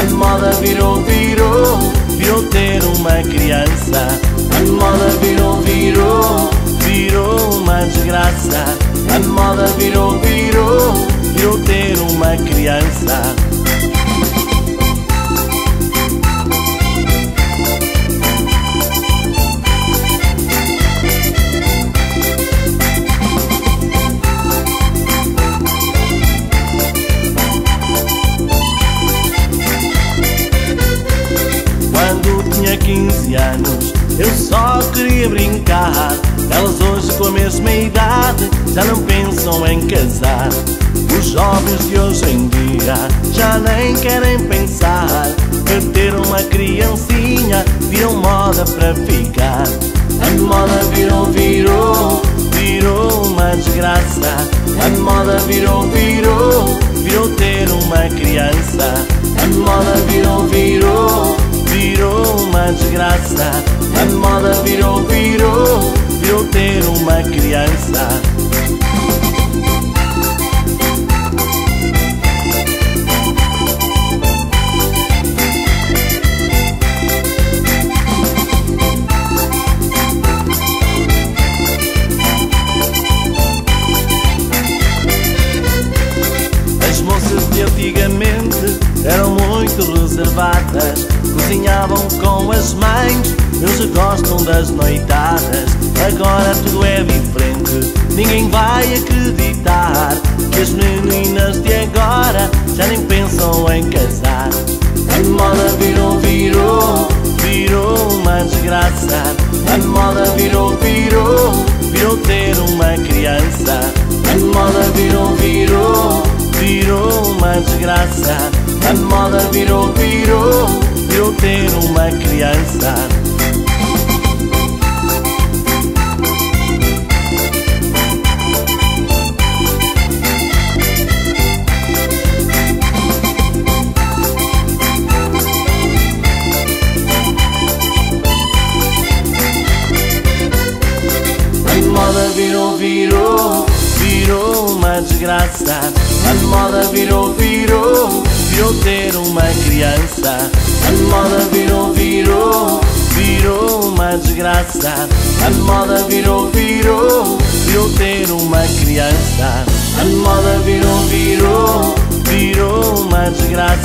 Almada virou, virou, virou ter uma criança Almada virou anos. Eu só queria brincar. Elas hoje com a mesma idade Já não pensam em casar. Os jovens de hoje em dia Já nem querem pensar. Para ter uma criancinha Virou moda para ficar. A moda virou, virou Virou uma desgraça. A moda virou, virou desgraça. A moda virou, virou, virou ter uma criança. As moças de antigamente eram muito reservadas Cozinhavam com as mães, eles gostam das noitadas Agora tudo é diferente, ninguém vai acreditar Que as meninas de agora já nem pensam em casar. A moda virou, virou, virou uma desgraça. A moda virou, virou, virou ter uma criança. A moda virou, virou, virou uma desgraça A moda virou, virou, virou ter uma criança virou, virou, virou uma desgraça. A moda virou, virou, eu ter uma criança. A moda virou, virou, virou uma desgraça. A moda virou, virou, virou ter uma criança. A moda virou, virou, virou uma desgraça.